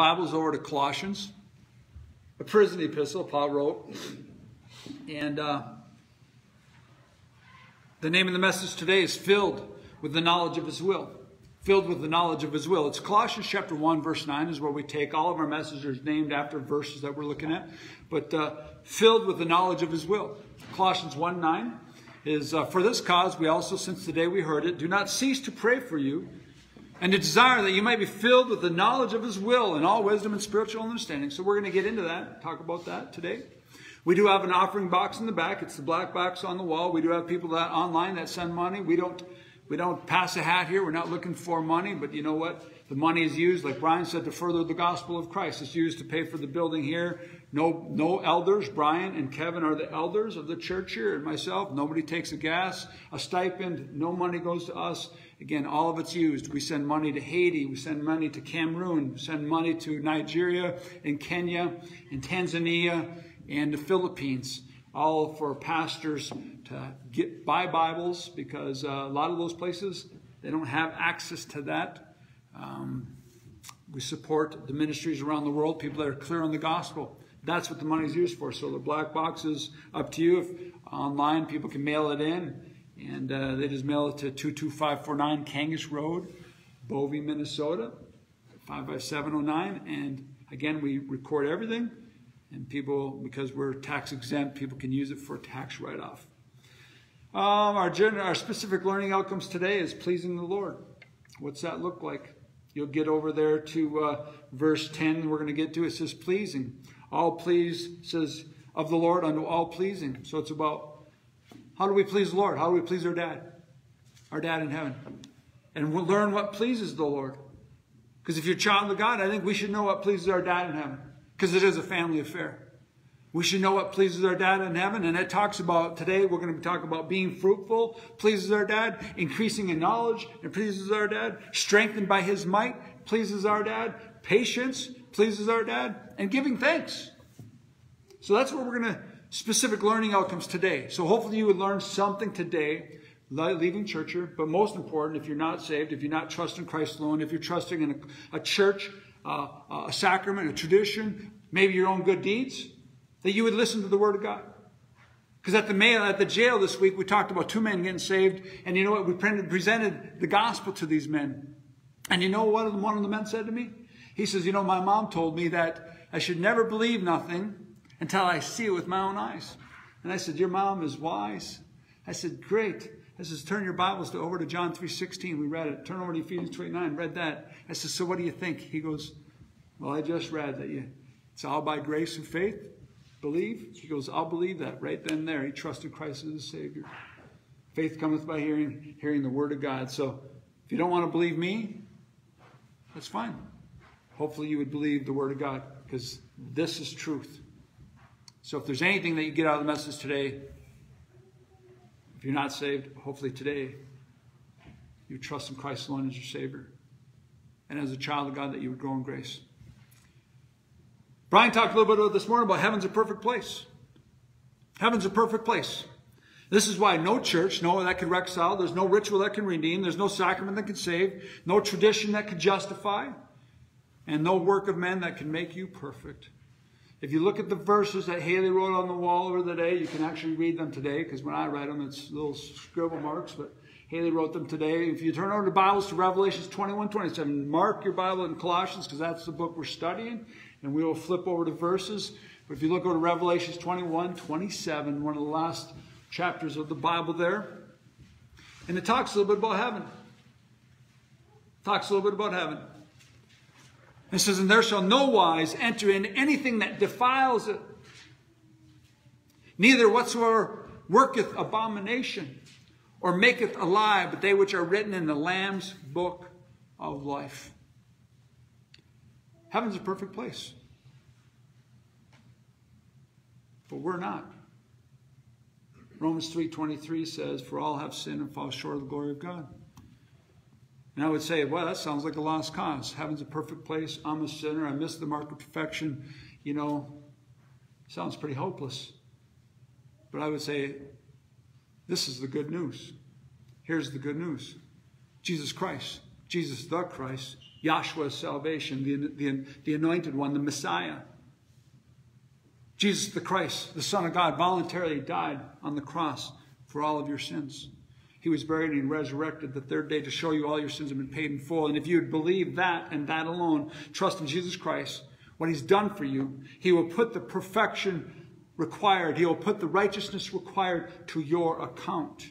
Bibles over to Colossians, a prison epistle Paul wrote. And uh, the name of the message today is Filled with the Knowledge of His Will. Filled with the knowledge of His will. It's Colossians chapter 1, verse 9 is where we take all of our messages named after verses that we're looking at. But uh, filled with the knowledge of His will. Colossians 1 9 is uh, For this cause we also, since the day we heard it, do not cease to pray for you and to desire that you might be filled with the knowledge of His will and all wisdom and spiritual understanding. So we're going to get into that, talk about that today. We do have an offering box in the back. It's the black box on the wall. We do have people that online that send money. We don't we don't pass a hat here. We're not looking for money, but you know what? The money is used, like Brian said, to further the gospel of Christ. It's used to pay for the building here. No, no elders. Brian and Kevin are the elders of the church here, and myself. Nobody takes a gas, a stipend. No money goes to us. Again, all of it's used. We send money to Haiti. We send money to Cameroon. We send money to Nigeria and Kenya and Tanzania and the Philippines all for pastors to get buy Bibles because uh, a lot of those places they don't have access to that. Um, we support the ministries around the world, people that are clear on the gospel. That's what the money is used for. So the black box is up to you. If online, people can mail it in, and uh, they just mail it to 22549 Kangas Road, Bovey, Minnesota, 55709. And again, we record everything. And people, because we're tax exempt, people can use it for tax write-off. Um, our, our specific learning outcomes today is pleasing the Lord. What's that look like? You'll get over there to uh, verse 10 we're going to get to. It says pleasing. All please says of the Lord unto all pleasing. So it's about how do we please the Lord? How do we please our dad? Our dad in heaven. And we'll learn what pleases the Lord. Because if you're a child of God, I think we should know what pleases our dad in heaven because it is a family affair. We should know what pleases our dad in heaven. And it talks about, today we're going to talk about being fruitful, pleases our dad, increasing in knowledge, and pleases our dad, strengthened by his might, pleases our dad, patience, pleases our dad, and giving thanks. So that's what we're going to, specific learning outcomes today. So hopefully you would learn something today, leaving church here. But most important, if you're not saved, if you're not trusting Christ alone, if you're trusting in a, a church, uh, a sacrament, a tradition, maybe your own good deeds, that you would listen to the Word of God. Because at the mail, at the jail this week, we talked about two men getting saved, and you know what? We presented the gospel to these men. And you know what one of the men said to me? He says, you know, my mom told me that I should never believe nothing until I see it with my own eyes. And I said, your mom is wise. I said, great. I says, turn your Bibles to, over to John 3.16. We read it. Turn over to Ephesians 29. Read that. I said, so what do you think? He goes, well, I just read that you, it's all by grace and faith. Believe? He goes, I'll believe that. Right then there, he trusted Christ as a Savior. Faith cometh by hearing, hearing the Word of God. So if you don't want to believe me, that's fine. Hopefully you would believe the Word of God because this is truth. So if there's anything that you get out of the message today, if you're not saved, hopefully today you trust in Christ alone as your Savior. And as a child of God, that you would grow in grace. Brian talked a little bit about this morning about heaven's a perfect place. Heaven's a perfect place. This is why no church, no one that can reconcile, there's no ritual that can redeem, there's no sacrament that can save, no tradition that can justify, and no work of men that can make you perfect. If you look at the verses that Haley wrote on the wall over the day, you can actually read them today, because when I write them, it's little scribble marks, but Haley wrote them today. If you turn over the Bibles to Revelations 21, 27, mark your Bible in Colossians, because that's the book we're studying, and we will flip over to verses. But if you look over to Revelations 21, 27, one of the last chapters of the Bible there, and it talks a little bit about heaven. Talks a little bit about heaven. It says, And there shall no wise enter in anything that defiles it, neither whatsoever worketh abomination, or maketh a lie, but they which are written in the Lamb's book of life. Heaven's a perfect place. But we're not. Romans 3.23 says, For all have sinned and fall short of the glory of God. And I would say, well, that sounds like a lost cause. Heaven's a perfect place. I'm a sinner. I missed the mark of perfection. You know, sounds pretty hopeless. But I would say, this is the good news. Here's the good news. Jesus Christ, Jesus the Christ, Yahshua's salvation, the, the, the anointed one, the Messiah. Jesus the Christ, the Son of God, voluntarily died on the cross for all of your sins. He was buried and resurrected the third day to show you all your sins have been paid in full. And if you would believe that and that alone, trust in Jesus Christ, what he's done for you, he will put the perfection required, he will put the righteousness required to your account.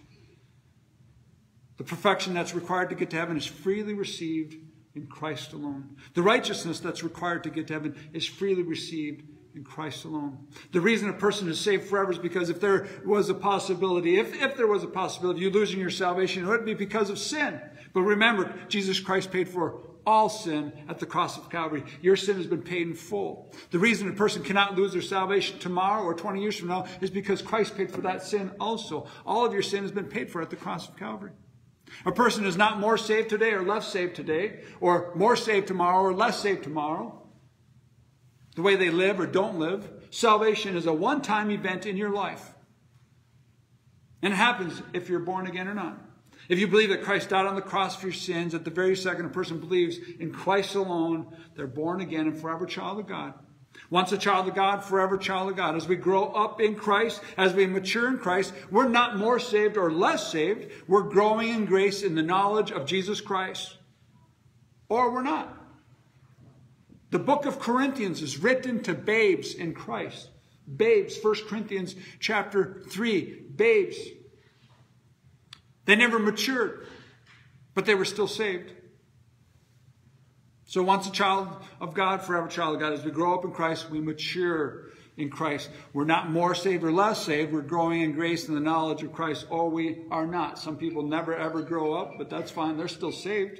The perfection that's required to get to heaven is freely received in Christ alone. The righteousness that's required to get to heaven is freely received in Christ alone. The reason a person is saved forever is because if there was a possibility, if, if there was a possibility of you losing your salvation, it would be because of sin. But remember, Jesus Christ paid for all sin at the cross of Calvary. Your sin has been paid in full. The reason a person cannot lose their salvation tomorrow or 20 years from now is because Christ paid for that sin also. All of your sin has been paid for at the cross of Calvary. A person is not more saved today or less saved today, or more saved tomorrow or less saved tomorrow the way they live or don't live. Salvation is a one time event in your life. And it happens if you're born again or not. If you believe that Christ died on the cross for your sins, at the very second a person believes in Christ alone, they're born again and forever child of God. Once a child of God, forever child of God. As we grow up in Christ, as we mature in Christ, we're not more saved or less saved. We're growing in grace in the knowledge of Jesus Christ. Or we're not. The book of Corinthians is written to babes in Christ. Babes, 1 Corinthians chapter 3, babes. They never matured, but they were still saved. So once a child of God, forever child of God. As we grow up in Christ, we mature in Christ. We're not more saved or less saved. We're growing in grace and the knowledge of Christ, or we are not. Some people never ever grow up, but that's fine. They're still saved.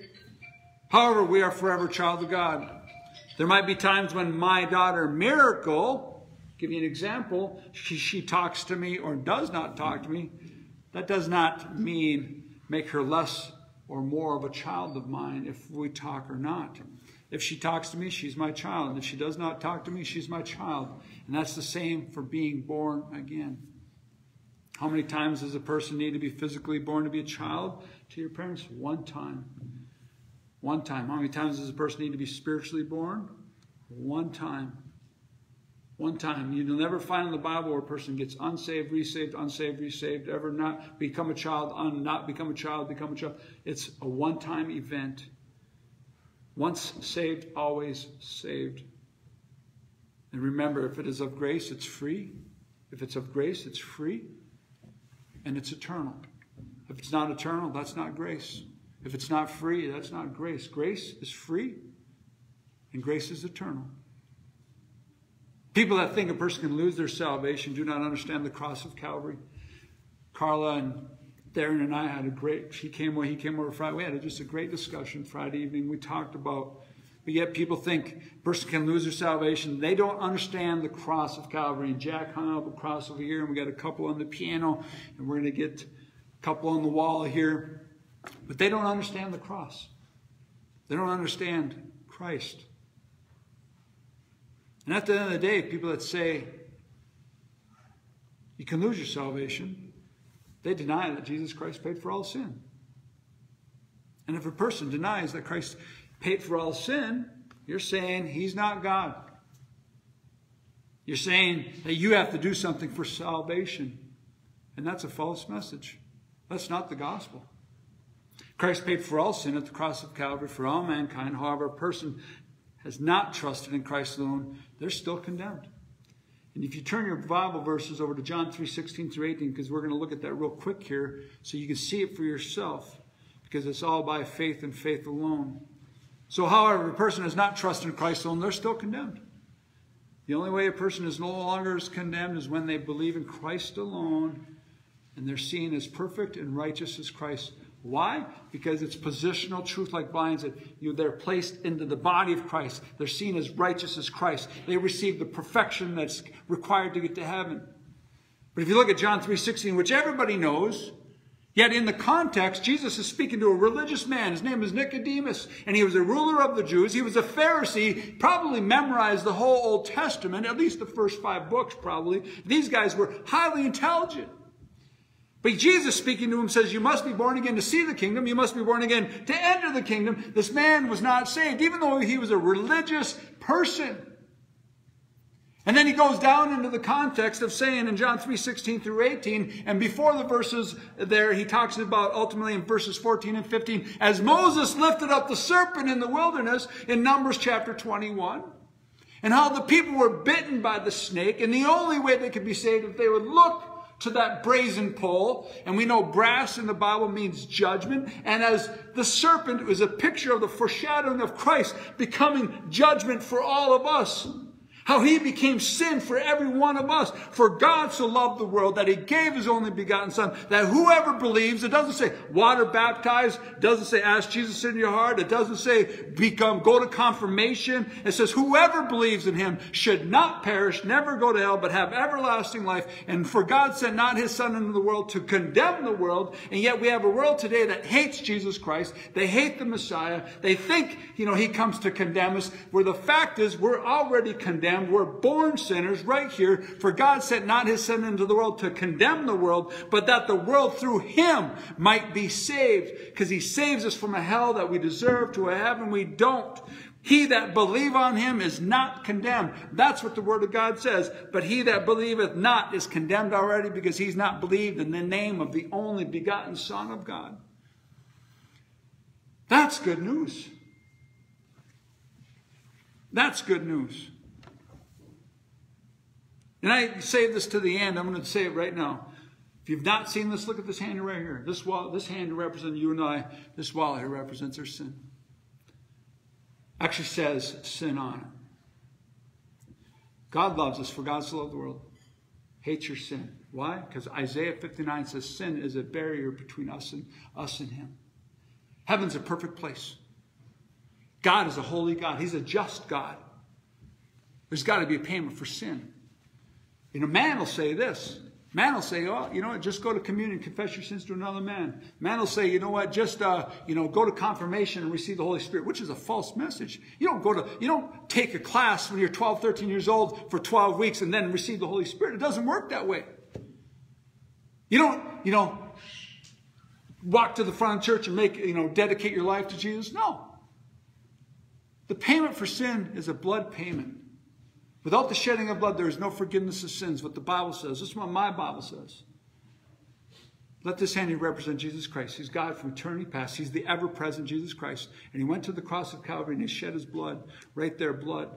However, we are forever child of God. There might be times when my daughter Miracle, give you an example, she, she talks to me or does not talk to me. That does not mean make her less or more of a child of mine if we talk or not. If she talks to me, she's my child. If she does not talk to me, she's my child. And that's the same for being born again. How many times does a person need to be physically born to be a child to your parents? One time. One time. How many times does a person need to be spiritually born? One time. One time. You'll never find in the Bible where a person gets unsaved, resaved, unsaved, resaved, ever not become a child, un, not become a child, become a child. It's a one time event. Once saved, always saved. And remember, if it is of grace, it's free. If it's of grace, it's free. And it's eternal. If it's not eternal, that's not grace. If it's not free, that's not grace. Grace is free, and grace is eternal. People that think a person can lose their salvation do not understand the cross of Calvary. Carla and Darren and I had a great, she came over, he came over Friday. We had just a great discussion Friday evening. We talked about, but yet people think a person can lose their salvation. They don't understand the cross of Calvary. And Jack hung up a cross over here, and we got a couple on the piano, and we're going to get a couple on the wall here. But they don't understand the cross. They don't understand Christ. And at the end of the day, people that say you can lose your salvation, they deny that Jesus Christ paid for all sin. And if a person denies that Christ paid for all sin, you're saying he's not God. You're saying that you have to do something for salvation. And that's a false message. That's not the gospel. Christ paid for all sin at the cross of Calvary for all mankind. However, a person has not trusted in Christ alone, they're still condemned. And if you turn your Bible verses over to John 3 16 through 18, because we're going to look at that real quick here so you can see it for yourself, because it's all by faith and faith alone. So, however, a person has not trusted in Christ alone, they're still condemned. The only way a person is no longer is condemned is when they believe in Christ alone and they're seen as perfect and righteous as Christ why? Because it's positional truth, like Brian said. You, they're placed into the body of Christ. They're seen as righteous as Christ. They receive the perfection that's required to get to heaven. But if you look at John 3.16, which everybody knows, yet in the context, Jesus is speaking to a religious man. His name is Nicodemus, and he was a ruler of the Jews. He was a Pharisee, probably memorized the whole Old Testament, at least the first five books, probably. These guys were highly intelligent. But Jesus speaking to him says, You must be born again to see the kingdom. You must be born again to enter the kingdom. This man was not saved, even though he was a religious person. And then he goes down into the context of saying in John 3 16 through 18, and before the verses there, he talks about ultimately in verses 14 and 15, as Moses lifted up the serpent in the wilderness in Numbers chapter 21, and how the people were bitten by the snake, and the only way they could be saved if they would look to that brazen pole. And we know brass in the Bible means judgment. And as the serpent was a picture of the foreshadowing of Christ becoming judgment for all of us. How he became sin for every one of us. For God so loved the world that he gave his only begotten son, that whoever believes, it doesn't say water baptized, doesn't say ask Jesus in your heart, it doesn't say become, go to confirmation. It says whoever believes in him should not perish, never go to hell, but have everlasting life. And for God sent not his son into the world to condemn the world, and yet we have a world today that hates Jesus Christ. They hate the Messiah. They think, you know, he comes to condemn us, where the fact is we're already condemned condemned. We're born sinners right here. For God sent not his son into the world to condemn the world, but that the world through him might be saved. Because he saves us from a hell that we deserve to a heaven we don't. He that believe on him is not condemned. That's what the word of God says. But he that believeth not is condemned already because he's not believed in the name of the only begotten Son of God. That's good news. That's good news. And I say this to the end. I'm going to say it right now. If you've not seen this, look at this hand right here. This wall, this hand represents you and I. This wall here represents our sin. Actually says sin on it. God loves us, for God so loved the world. Hates your sin. Why? Because Isaiah 59 says sin is a barrier between us and us and Him. Heaven's a perfect place. God is a holy God. He's a just God. There's got to be a payment for sin. You know, man will say this. Man will say, oh, you know what, just go to communion, confess your sins to another man. Man will say, you know what, just, uh, you know, go to confirmation and receive the Holy Spirit, which is a false message. You don't go to, you don't take a class when you're 12, 13 years old for 12 weeks and then receive the Holy Spirit. It doesn't work that way. You don't, you know, walk to the front of church and make, you know, dedicate your life to Jesus. No. The payment for sin is a blood payment. Without the shedding of blood, there is no forgiveness of sins, what the Bible says. This is what my Bible says. Let this hand represent Jesus Christ. He's God from eternity past. He's the ever present Jesus Christ. And he went to the cross of Calvary and he shed his blood. Right there, blood.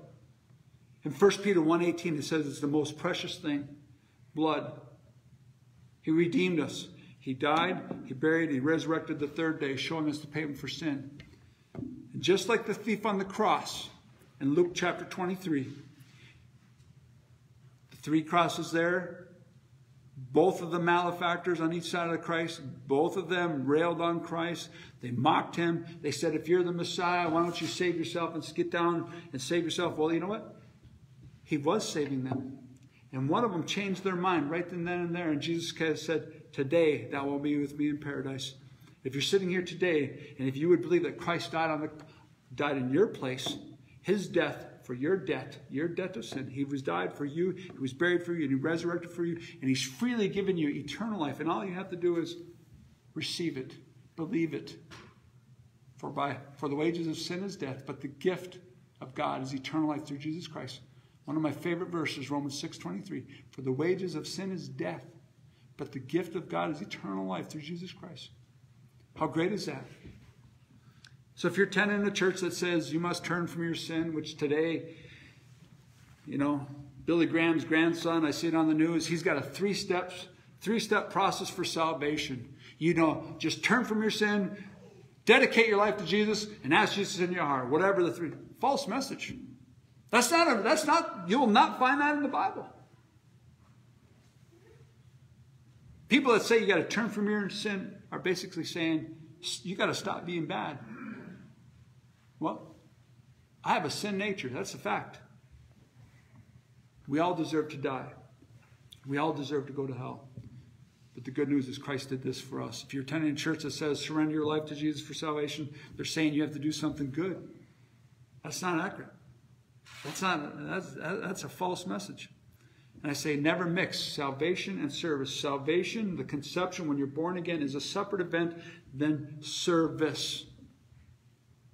In 1 Peter 1.18, it says it's the most precious thing. Blood. He redeemed us. He died, he buried, he resurrected the third day, showing us the payment for sin. And just like the thief on the cross in Luke chapter 23, Three crosses there. Both of the malefactors on each side of Christ, both of them railed on Christ. They mocked him. They said, if you're the Messiah, why don't you save yourself and get down and save yourself? Well, you know what? He was saving them. And one of them changed their mind right then and there. And Jesus said, Today thou will be with me in paradise. If you're sitting here today, and if you would believe that Christ died on the died in your place, his death for your debt, your debt of sin. He was died for you, he was buried for you, and he resurrected for you, and he's freely given you eternal life. And all you have to do is receive it, believe it. For by for the wages of sin is death, but the gift of God is eternal life through Jesus Christ. One of my favorite verses, Romans 6:23. For the wages of sin is death, but the gift of God is eternal life through Jesus Christ. How great is that? So if you're attending a church that says you must turn from your sin, which today, you know, Billy Graham's grandson, I see it on the news, he's got a three steps, three step process for salvation. You know, just turn from your sin, dedicate your life to Jesus, and ask Jesus in your heart. Whatever the three false message. That's not a, that's not you will not find that in the Bible. People that say you got to turn from your sin are basically saying you got to stop being bad. Well, I have a sin nature. That's a fact. We all deserve to die. We all deserve to go to hell. But the good news is Christ did this for us. If you're attending a church that says surrender your life to Jesus for salvation, they're saying you have to do something good. That's not accurate. That's not that's that's a false message. And I say never mix salvation and service. Salvation, the conception when you're born again, is a separate event than service.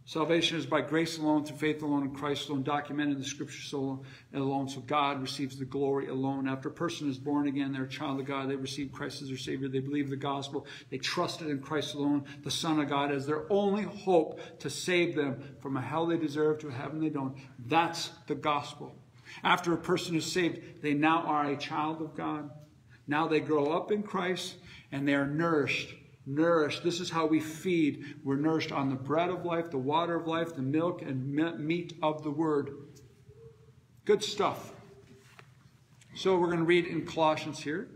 Salvation is by grace alone, through faith alone, in Christ alone, documented in the scriptures alone. So God receives the glory alone. After a person is born again, they're a child of God. They receive Christ as their Savior. They believe the gospel. They trusted in Christ alone, the Son of God, as their only hope to save them from a hell they deserve to a heaven they don't. That's the gospel. After a person is saved, they now are a child of God. Now they grow up in Christ and they are nourished. Nourished. This is how we feed. We're nourished on the bread of life, the water of life, the milk and meat of the word. Good stuff. So we're going to read in Colossians here.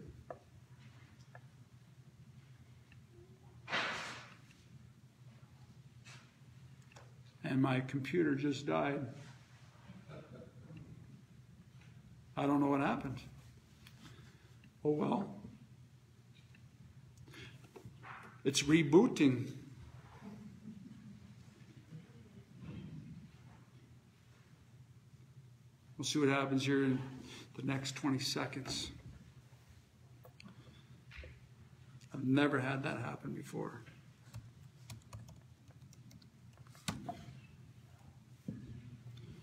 And my computer just died. I don't know what happened. Oh well. It's rebooting. We'll see what happens here in the next 20 seconds. I've never had that happen before.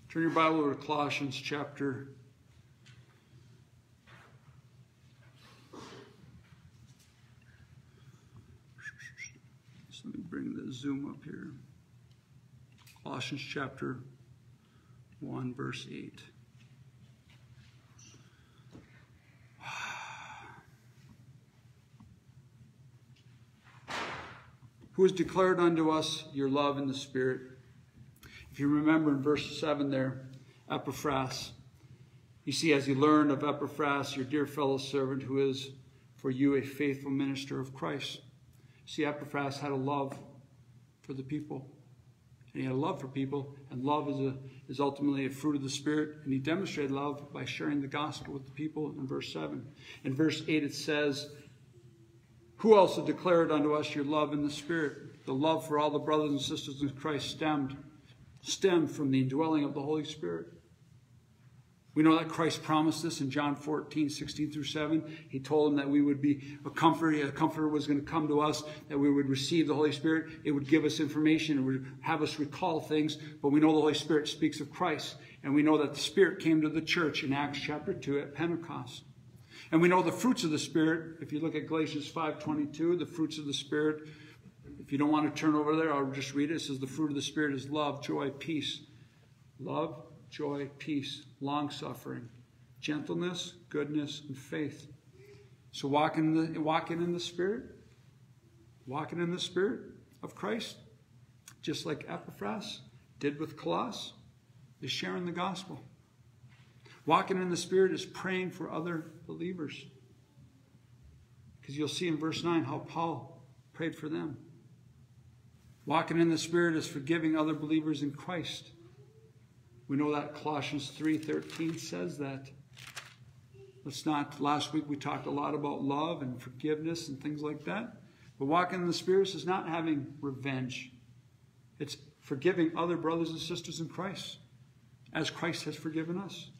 Turn your Bible to Colossians chapter bring the zoom up here. Colossians chapter 1, verse 8. Who has declared unto us your love in the Spirit? If you remember in verse 7 there, Epaphras, you see, as you learn of Epaphras, your dear fellow servant, who is for you a faithful minister of Christ. See, Epaphras had a love for the people. And he had a love for people, and love is, a, is ultimately a fruit of the Spirit. And he demonstrated love by sharing the gospel with the people in verse 7. In verse 8, it says, Who also declared unto us your love in the Spirit? The love for all the brothers and sisters in Christ stemmed, stemmed from the indwelling of the Holy Spirit. We know that Christ promised this in John 14, 16 through 7. He told them that we would be a comforter. A comforter was going to come to us, that we would receive the Holy Spirit. It would give us information. It would have us recall things. But we know the Holy Spirit speaks of Christ. And we know that the Spirit came to the church in Acts chapter 2 at Pentecost. And we know the fruits of the Spirit. If you look at Galatians 5.22, the fruits of the Spirit. If you don't want to turn over there, I'll just read it. It says the fruit of the Spirit is love, joy, peace. Love, joy, peace, long suffering, gentleness, goodness, and faith. So walking in the, walking in the Spirit, walking in the Spirit of Christ, just like Epaphras did with Colossus, is sharing the gospel. Walking in the Spirit is praying for other believers. Because you'll see in verse 9 how Paul prayed for them. Walking in the Spirit is forgiving other believers in Christ. We know that Colossians 3.13 says that. Let's not, last week we talked a lot about love and forgiveness and things like that. But walking in the Spirit is not having revenge. It's forgiving other brothers and sisters in Christ as Christ has forgiven us.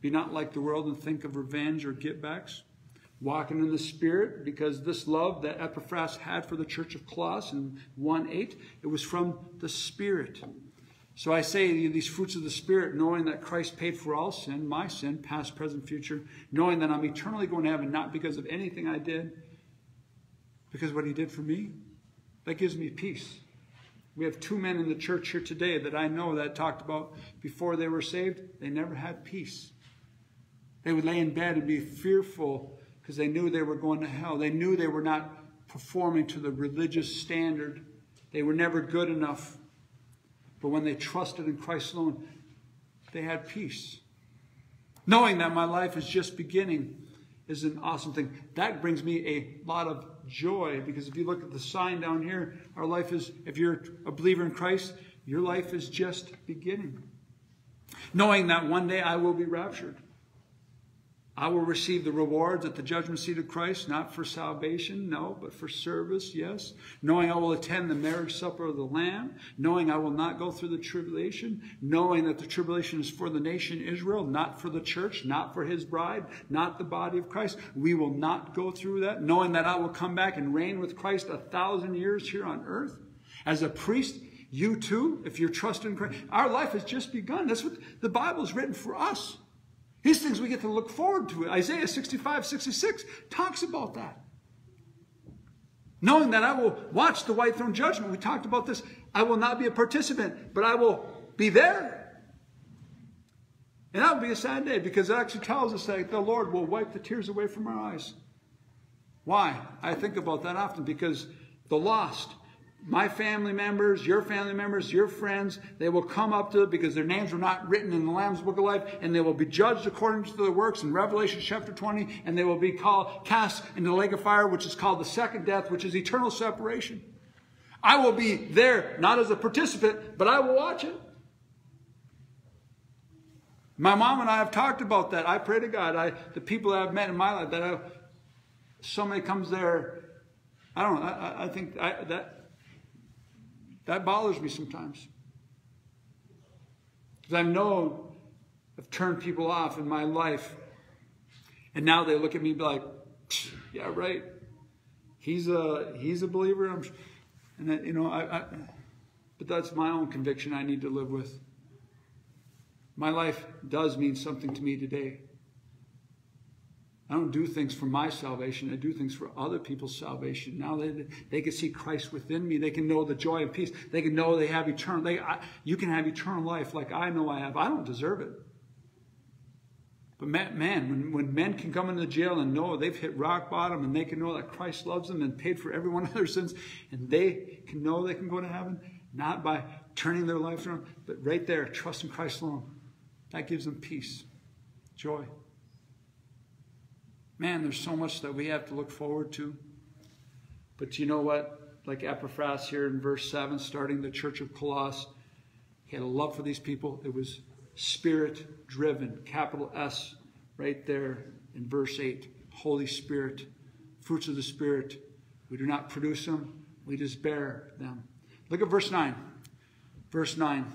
Be not like the world and think of revenge or get backs. Walking in the Spirit, because this love that Epaphras had for the church of Colossus in 1 8, it was from the Spirit. So I say these fruits of the Spirit, knowing that Christ paid for all sin, my sin, past, present, future, knowing that I'm eternally going to heaven, not because of anything I did, because what He did for me, that gives me peace. We have two men in the church here today that I know that talked about before they were saved, they never had peace. They would lay in bed and be fearful because they knew they were going to hell. They knew they were not performing to the religious standard. They were never good enough. But when they trusted in Christ alone, they had peace. Knowing that my life is just beginning is an awesome thing. That brings me a lot of joy because if you look at the sign down here, our life is, if you're a believer in Christ, your life is just beginning. Knowing that one day I will be raptured. I will receive the rewards at the judgment seat of Christ, not for salvation, no, but for service, yes. Knowing I will attend the marriage supper of the Lamb, knowing I will not go through the tribulation, knowing that the tribulation is for the nation Israel, not for the church, not for his bride, not the body of Christ. We will not go through that, knowing that I will come back and reign with Christ a thousand years here on earth. As a priest, you too, if you're trusting Christ, our life has just begun. That's what the Bible is written for us. These things we get to look forward to. Isaiah 65, 66 talks about that. Knowing that I will watch the white throne judgment. We talked about this. I will not be a participant, but I will be there. And that will be a sad day because it actually tells us that the Lord will wipe the tears away from our eyes. Why? I think about that often because the lost my family members, your family members, your friends, they will come up to it because their names were not written in the Lamb's Book of Life, and they will be judged according to their works in Revelation chapter 20, and they will be called cast into the lake of fire, which is called the second death, which is eternal separation. I will be there, not as a participant, but I will watch it. My mom and I have talked about that. I pray to God, I, the people that I've met in my life, that I, somebody comes there. I don't know. I, I think I, that that bothers me sometimes. Because I know I've turned people off in my life. And now they look at me and be like, yeah, right. He's a, he's a believer. I'm, and that, you know, I, I, but that's my own conviction I need to live with. My life does mean something to me today. I don't do things for my salvation. I do things for other people's salvation. Now they, they can see Christ within me. They can know the joy and peace. They can know they have eternal. They, I, you can have eternal life like I know I have. I don't deserve it. But man, when, when men can come into jail and know they've hit rock bottom and they can know that Christ loves them and paid for every one of their sins, and they can know they can go to heaven, not by turning their life around, but right there, trusting Christ alone. That gives them peace, joy. Man, there's so much that we have to look forward to. But you know what? Like Epaphras here in verse 7, starting the church of Colossus, he had a love for these people. It was spirit driven, capital S, right there in verse 8. Holy Spirit, fruits of the Spirit. We do not produce them, we just bear them. Look at verse 9. Verse 9.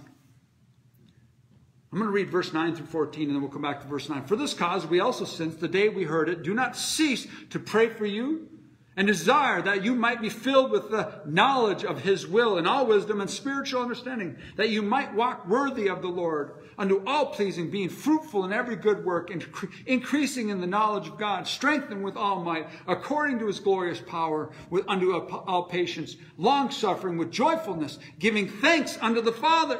I'm going to read verse 9 through 14 and then we'll come back to verse 9. For this cause we also, since the day we heard it, do not cease to pray for you and desire that you might be filled with the knowledge of his will and all wisdom and spiritual understanding, that you might walk worthy of the Lord, unto all pleasing, being fruitful in every good work, and increasing in the knowledge of God, strengthened with all might, according to his glorious power, with unto all patience, long suffering with joyfulness, giving thanks unto the Father,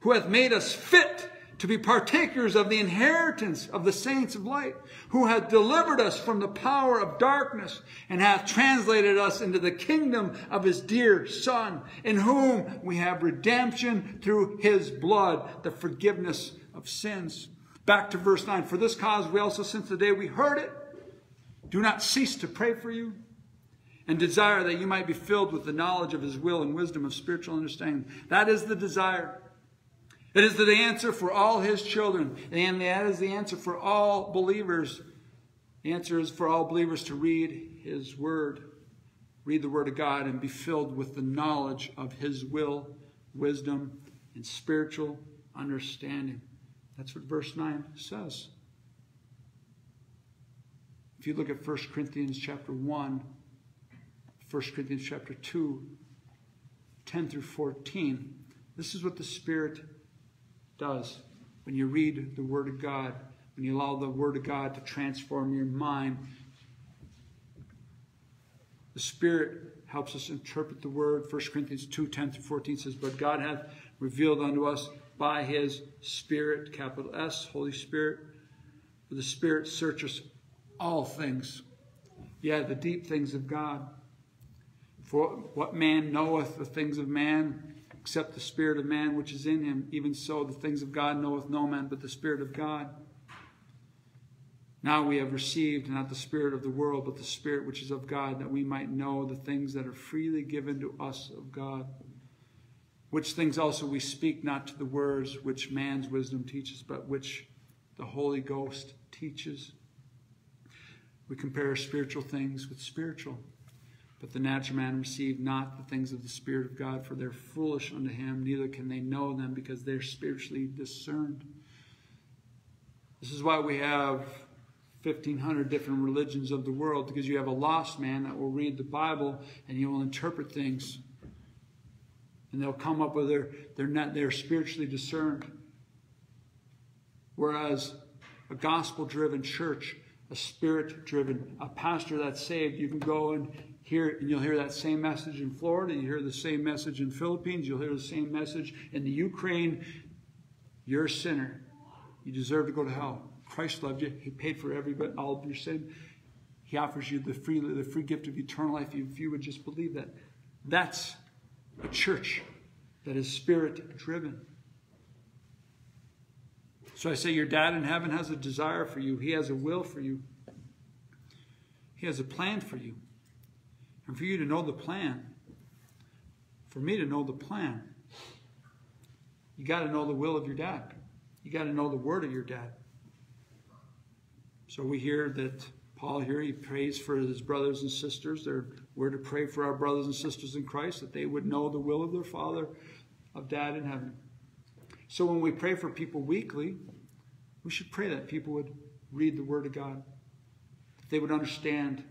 who hath made us fit to be partakers of the inheritance of the saints of light, who hath delivered us from the power of darkness and hath translated us into the kingdom of his dear Son, in whom we have redemption through his blood, the forgiveness of sins. Back to verse 9. For this cause we also, since the day we heard it, do not cease to pray for you and desire that you might be filled with the knowledge of his will and wisdom of spiritual understanding. That is the desire. It is the answer for all his children, and that is the answer for all believers. The answer is for all believers to read his word, read the word of God, and be filled with the knowledge of his will, wisdom, and spiritual understanding. That's what verse 9 says. If you look at 1 Corinthians chapter 1, 1 Corinthians chapter 2, 10 through 14, this is what the Spirit does when you read the Word of God, when you allow the Word of God to transform your mind. The Spirit helps us interpret the Word. 1 Corinthians 2 10 through 14 says, But God hath revealed unto us by His Spirit, capital S, Holy Spirit. For the Spirit searches all things, yeah, the deep things of God. For what man knoweth the things of man? Except the Spirit of man which is in him. Even so, the things of God knoweth no man but the Spirit of God. Now we have received not the Spirit of the world, but the Spirit which is of God, that we might know the things that are freely given to us of God. Which things also we speak not to the words which man's wisdom teaches, but which the Holy Ghost teaches, We compare spiritual things with spiritual. But the natural man receive not the things of the Spirit of God, for they're foolish unto him, neither can they know them because they're spiritually discerned. This is why we have 1,500 different religions of the world, because you have a lost man that will read the Bible and he will interpret things. And they'll come up with their, they're not, they're spiritually discerned. Whereas a gospel driven church, a spirit driven, a pastor that's saved, you can go and and you'll hear that same message in Florida, you hear the same message in Philippines, you'll hear the same message in the Ukraine. You're a sinner. You deserve to go to hell. Christ loved you. He paid for every all of your sin. He offers you the free, the free gift of eternal life if you would just believe that. That's a church that is spirit driven. So I say, your dad in heaven has a desire for you, he has a will for you, he has a plan for you. And for you to know the plan, for me to know the plan, you got to know the will of your dad. You got to know the word of your dad. So we hear that Paul here, he prays for his brothers and sisters. They're, we're to pray for our brothers and sisters in Christ that they would know the will of their Father, of Dad in heaven. So when we pray for people weekly, we should pray that people would read the Word of God, that they would understand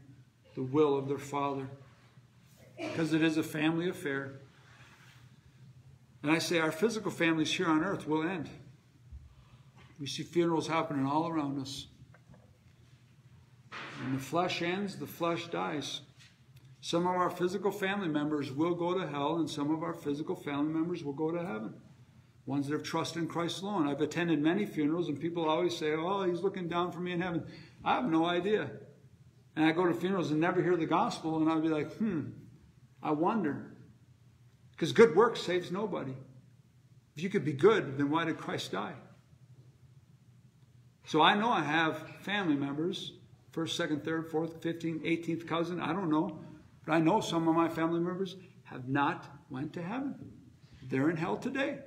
the will of their Father because it is a family affair. And I say our physical families here on earth will end. We see funerals happening all around us. When the flesh ends, the flesh dies. Some of our physical family members will go to hell, and some of our physical family members will go to heaven. Ones that have trusted in Christ alone. I've attended many funerals, and people always say, Oh, he's looking down for me in heaven. I have no idea. And I go to funerals and never hear the gospel, and I'll be like, Hmm, I wonder. Because good work saves nobody. If you could be good, then why did Christ die? So I know I have family members, first, second, third, fourth, 15th, 18th cousin, I don't know. But I know some of my family members have not went to heaven. They're in hell today.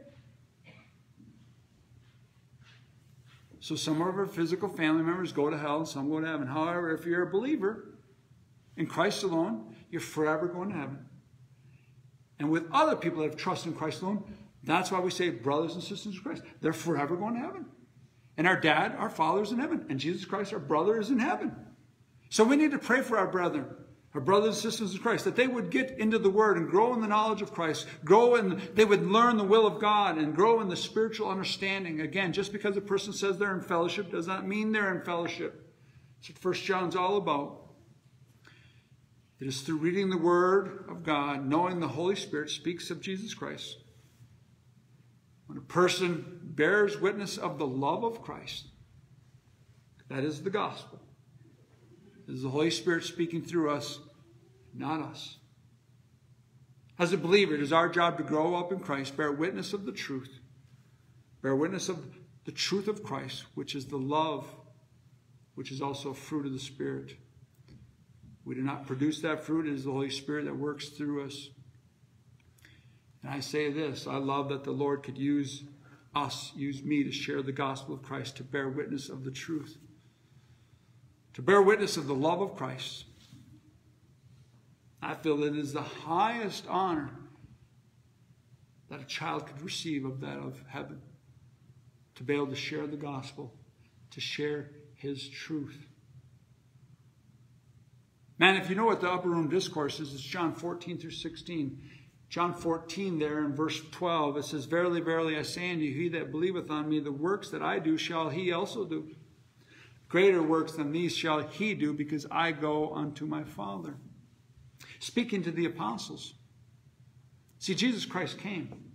So some of our physical family members go to hell some go to heaven. However, if you're a believer in Christ alone, you're forever going to heaven. And with other people that have trusted in Christ alone, that's why we say brothers and sisters in Christ. They're forever going to heaven. And our dad, our father is in heaven. And Jesus Christ, our brother, is in heaven. So we need to pray for our brethren, our brothers and sisters in Christ, that they would get into the Word and grow in the knowledge of Christ, grow in, they would learn the will of God and grow in the spiritual understanding. Again, just because a person says they're in fellowship does not mean they're in fellowship. That's what First John's all about. It is through reading the Word of God, knowing the Holy Spirit speaks of Jesus Christ. When a person bears witness of the love of Christ, that is the gospel. It is the Holy Spirit speaking through us, not us. As a believer, it is our job to grow up in Christ, bear witness of the truth, bear witness of the truth of Christ, which is the love, which is also fruit of the Spirit. We do not produce that fruit. It is the Holy Spirit that works through us. And I say this I love that the Lord could use us, use me to share the gospel of Christ, to bear witness of the truth, to bear witness of the love of Christ. I feel it is the highest honor that a child could receive of that of heaven, to be able to share the gospel, to share his truth. Man, if you know what the upper room discourse is, it's John 14 through 16. John 14, there in verse 12, it says, Verily, verily, I say unto you, he that believeth on me, the works that I do shall he also do. Greater works than these shall he do, because I go unto my Father. Speaking to the apostles. See, Jesus Christ came.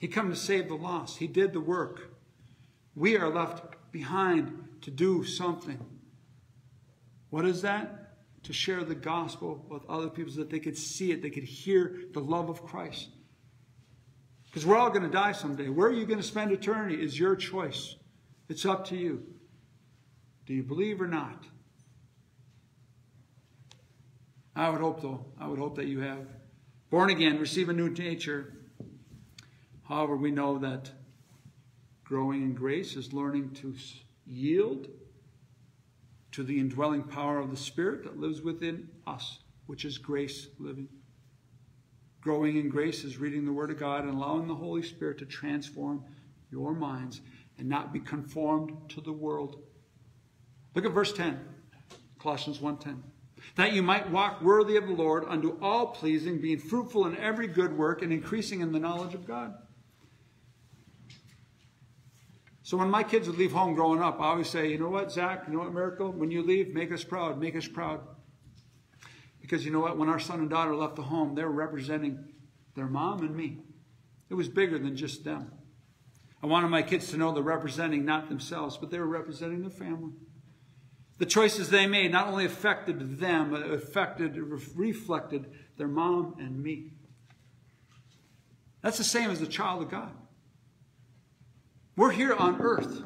He came to save the lost. He did the work. We are left behind to do something. What is that? To share the gospel with other people so that they could see it, they could hear the love of Christ. Because we're all going to die someday. Where are you going to spend eternity is your choice. It's up to you. Do you believe or not? I would hope, though, I would hope that you have. Born again, receive a new nature. However, we know that growing in grace is learning to yield to the indwelling power of the Spirit that lives within us, which is grace living. Growing in grace is reading the Word of God and allowing the Holy Spirit to transform your minds and not be conformed to the world. Look at verse 10, Colossians 1:10. That you might walk worthy of the Lord unto all pleasing, being fruitful in every good work and increasing in the knowledge of God. So when my kids would leave home growing up, I always say, you know what, Zach, you know what, Miracle? When you leave, make us proud, make us proud. Because you know what? When our son and daughter left the home, they were representing their mom and me. It was bigger than just them. I wanted my kids to know they're representing not themselves, but they were representing their family. The choices they made not only affected them, but affected, reflected their mom and me. That's the same as a child of God. We're here on earth.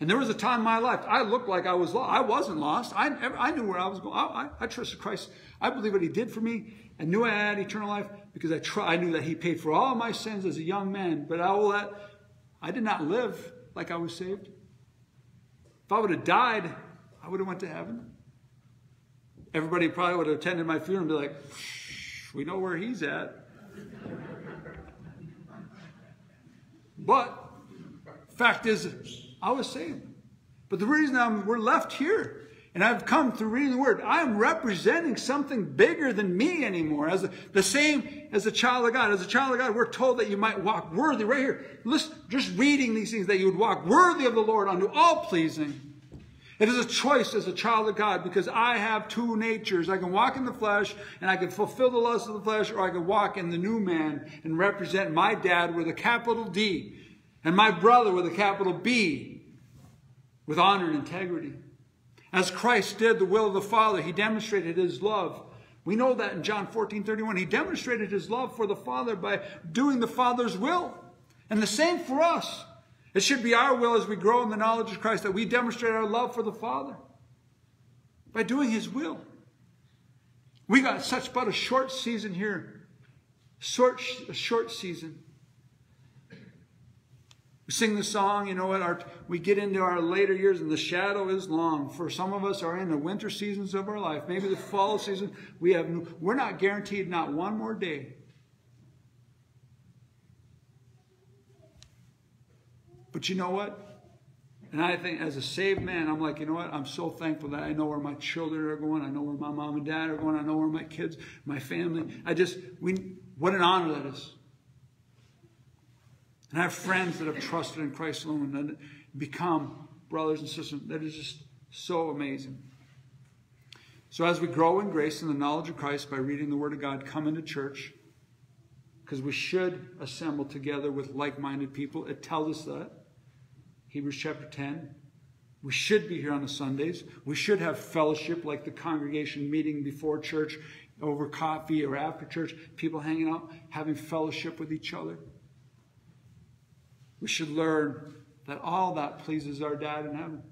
And there was a time in my life I looked like I was lost. I wasn't lost. I, I knew where I was going. I, I, I trusted Christ. I believe what He did for me. I knew I had eternal life because I, try, I knew that He paid for all my sins as a young man. But all that, I did not live like I was saved. If I would have died, I would have went to heaven. Everybody probably would have attended my funeral and be like, we know where he's at. but fact is, I was saved. But the reason I'm, we're left here, and I've come through reading the Word, I am representing something bigger than me anymore. As a, the same as a child of God. As a child of God, we're told that you might walk worthy right here. Listen, just reading these things, that you would walk worthy of the Lord unto all pleasing. It is a choice as a child of God because I have two natures. I can walk in the flesh and I can fulfill the lust of the flesh, or I can walk in the new man and represent my dad with a capital D and my brother with a capital B with honor and integrity. As Christ did the will of the Father, he demonstrated his love. We know that in John 14 31. He demonstrated his love for the Father by doing the Father's will. And the same for us. It should be our will as we grow in the knowledge of Christ that we demonstrate our love for the Father by doing his will. We got such but a short season here. Short, a short season. We sing the song, you know what, our, we get into our later years and the shadow is long. For some of us are in the winter seasons of our life, maybe the fall season. We have, we're not guaranteed not one more day. But you know what? And I think as a saved man, I'm like, you know what? I'm so thankful that I know where my children are going. I know where my mom and dad are going. I know where my kids, my family. I just, we, what an honor that is. And I have friends that have trusted in Christ alone and become brothers and sisters. That is just so amazing. So as we grow in grace and the knowledge of Christ by reading the Word of God, come into church because we should assemble together with like-minded people. It tells us that. Hebrews chapter 10. We should be here on the Sundays. We should have fellowship like the congregation meeting before church over coffee or after church, people hanging out, having fellowship with each other. We should learn that all that pleases our dad in heaven.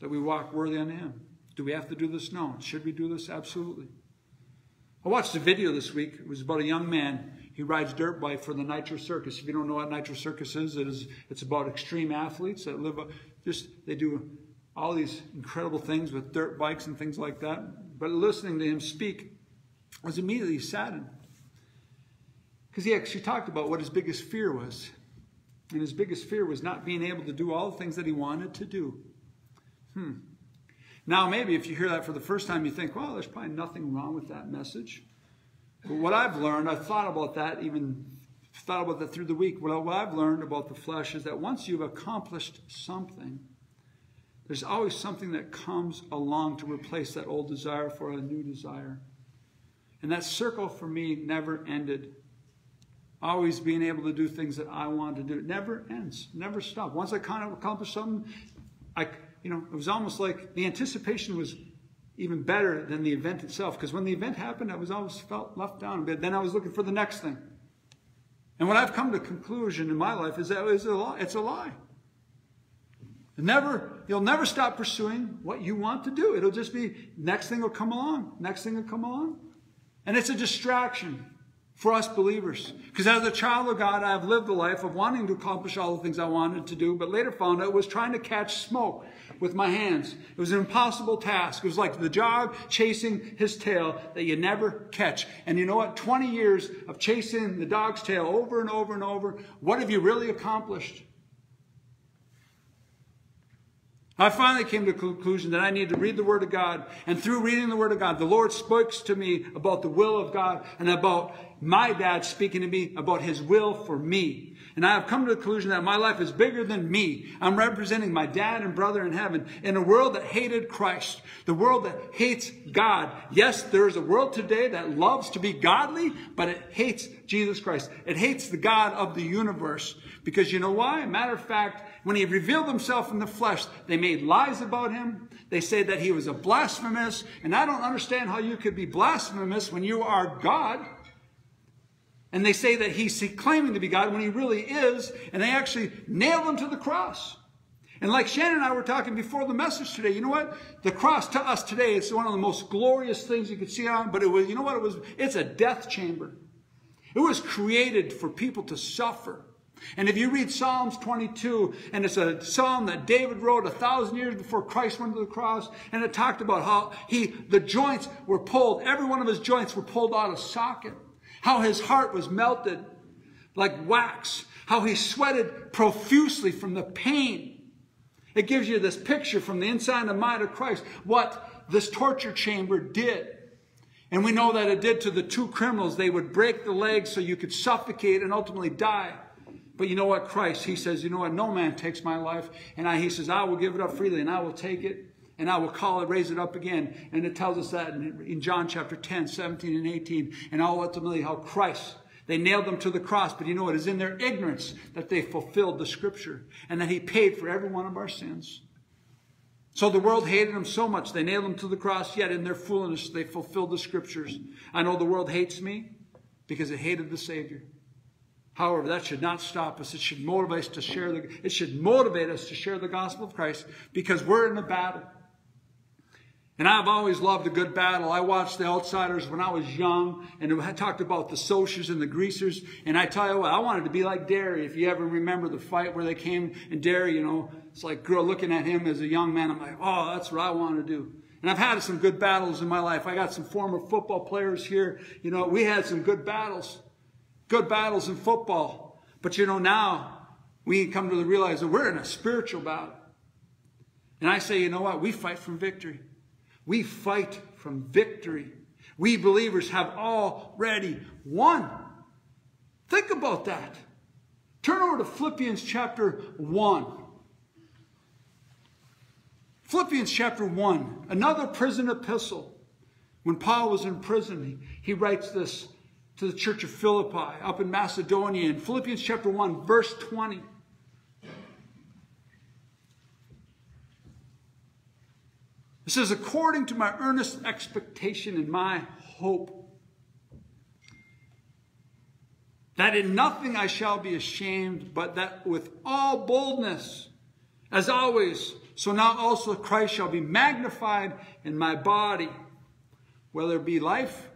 That we walk worthy unto him. Do we have to do this? No. Should we do this? Absolutely. I watched a video this week. It was about a young man. He rides dirt bike for the Nitro Circus. If you don't know what Nitro Circus is, it is it's about extreme athletes that live just they do all these incredible things with dirt bikes and things like that. But listening to him speak I was immediately saddened because he actually talked about what his biggest fear was. And his biggest fear was not being able to do all the things that he wanted to do. Hmm. Now, maybe if you hear that for the first time, you think, well, there's probably nothing wrong with that message. But what I've learned, I've thought about that, even thought about that through the week. What I've learned about the flesh is that once you've accomplished something, there's always something that comes along to replace that old desire for a new desire. And that circle for me never ended always being able to do things that I want to do. It never ends, never stops. Once I kind of accomplished something, I, you know, it was almost like the anticipation was even better than the event itself. Because when the event happened, I was always felt left down. a bit. then I was looking for the next thing. And what I've come to conclusion in my life is that it's a lie. It's a lie. Never, you'll never stop pursuing what you want to do. It'll just be next thing will come along, next thing will come along, and it's a distraction for us believers. Because as a child of God, I have lived the life of wanting to accomplish all the things I wanted to do, but later found out it was trying to catch smoke with my hands. It was an impossible task. It was like the dog chasing his tail that you never catch. And you know what? 20 years of chasing the dog's tail over and over and over. What have you really accomplished? I finally came to the conclusion that I need to read the Word of God. And through reading the Word of God, the Lord speaks to me about the will of God and about my dad speaking to me about His will for me. And I have come to the conclusion that my life is bigger than me. I'm representing my dad and brother in heaven in a world that hated Christ, the world that hates God. Yes, there is a world today that loves to be godly, but it hates Jesus Christ. It hates the God of the universe. Because you know why? Matter of fact, when he revealed himself in the flesh, they made lies about him. They said that he was a blasphemous. And I don't understand how you could be blasphemous when you are God. And they say that he's claiming to be God when he really is. And they actually nailed him to the cross. And like Shannon and I were talking before the message today, you know what? The cross to us today is one of the most glorious things you could see on, but it was, you know what it was? It's a death chamber. It was created for people to suffer. And if you read Psalms 22, and it's a psalm that David wrote a thousand years before Christ went to the cross, and it talked about how he, the joints were pulled, every one of his joints were pulled out of socket, how his heart was melted like wax, how he sweated profusely from the pain. It gives you this picture from the inside of the mind of Christ, what this torture chamber did. And we know that it did to the two criminals. They would break the legs so you could suffocate and ultimately die. But you know what? Christ, he says, you know what? No man takes my life. And I, he says, I will give it up freely and I will take it and I will call it, raise it up again. And it tells us that in, in John chapter 10, 17 and 18. And all ultimately how Christ, they nailed them to the cross. But you know, what? it is in their ignorance that they fulfilled the scripture and that he paid for every one of our sins. So the world hated him so much, they nailed him to the cross, yet in their foolishness, they fulfilled the scriptures. I know the world hates me because it hated the Savior. However, that should not stop us. It should motivate us to share the, it should motivate us to share the gospel of Christ because we're in a battle. And I've always loved a good battle. I watched The Outsiders when I was young, and I talked about the Socs and the Greasers. And I tell you what, I wanted to be like Darry. If you ever remember the fight where they came, and Darry, you know, it's like girl looking at him as a young man. I'm like, oh, that's what I want to do. And I've had some good battles in my life. I got some former football players here. You know, we had some good battles good battles in football. But you know, now we come to realize that we're in a spiritual battle. And I say, you know what? We fight from victory. We fight from victory. We believers have already won. Think about that. Turn over to Philippians chapter 1. Philippians chapter 1, another prison epistle. When Paul was in prison, he writes this to the church of Philippi up in Macedonia in Philippians chapter 1, verse 20. It says, according to my earnest expectation and my hope, that in nothing I shall be ashamed, but that with all boldness, as always, so now also Christ shall be magnified in my body, whether it be life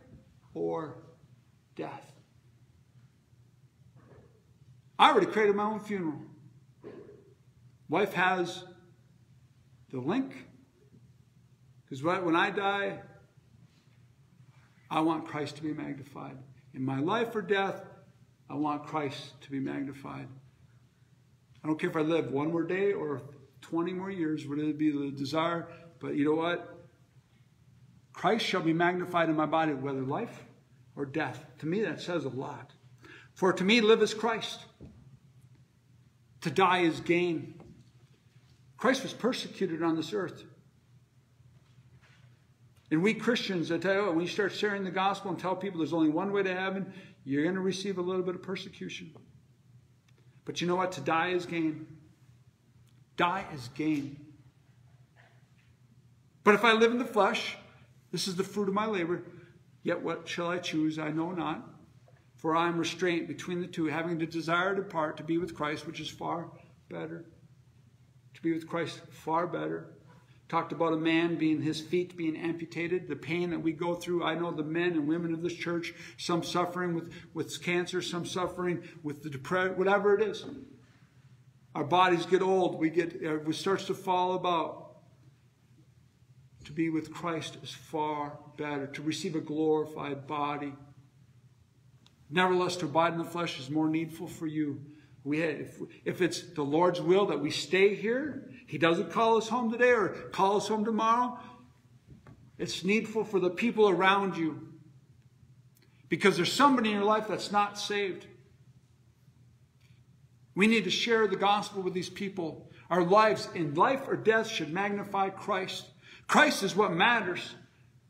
or death. I already created my own funeral. Wife has the link. Because when I die, I want Christ to be magnified. In my life or death, I want Christ to be magnified. I don't care if I live one more day or 20 more years, whatever it be the desire. But you know what? Christ shall be magnified in my body, whether life or death. To me, that says a lot. For to me, live is Christ. To die is gain. Christ was persecuted on this earth. And we Christians, I tell you, when you start sharing the gospel and tell people there's only one way to heaven, you're going to receive a little bit of persecution. But you know what? To die is gain. Die is gain. But if I live in the flesh, this is the fruit of my labor. Yet what shall I choose? I know not. For I am restrained between the two, having the desire to part, to be with Christ, which is far better. To be with Christ, far better. Talked about a man being his feet being amputated, the pain that we go through. I know the men and women of this church, some suffering with, with cancer, some suffering with the depression, whatever it is. Our bodies get old, we get uh, it starts to fall about. To be with Christ is far better. To receive a glorified body. Nevertheless, to abide in the flesh is more needful for you. We, if, if it's the Lord's will that we stay here, He doesn't call us home today or call us home tomorrow. It's needful for the people around you. Because there's somebody in your life that's not saved. We need to share the gospel with these people. Our lives, in life or death, should magnify Christ. Christ is what matters.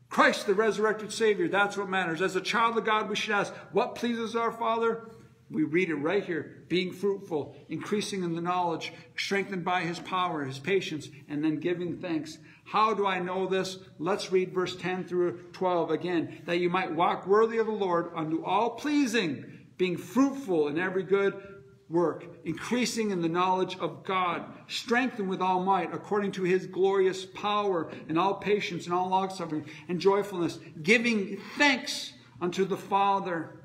Christ, the resurrected Savior, that's what matters. As a child of God, we should ask, what pleases our Father? We read it right here being fruitful, increasing in the knowledge, strengthened by his power, his patience, and then giving thanks. How do I know this? Let's read verse 10 through 12 again. That you might walk worthy of the Lord unto all pleasing, being fruitful in every good work, increasing in the knowledge of God, strengthened with all might, according to his glorious power, and all patience and all longsuffering and joyfulness, giving thanks unto the Father.